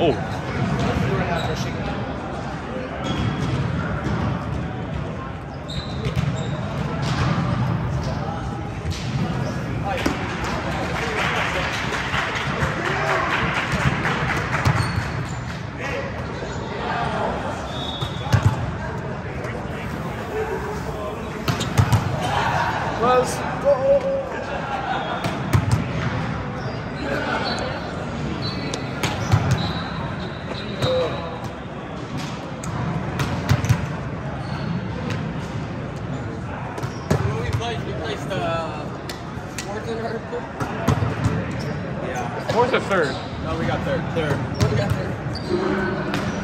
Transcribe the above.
Oh, fourth or third? No, we got third. Third. What we got third?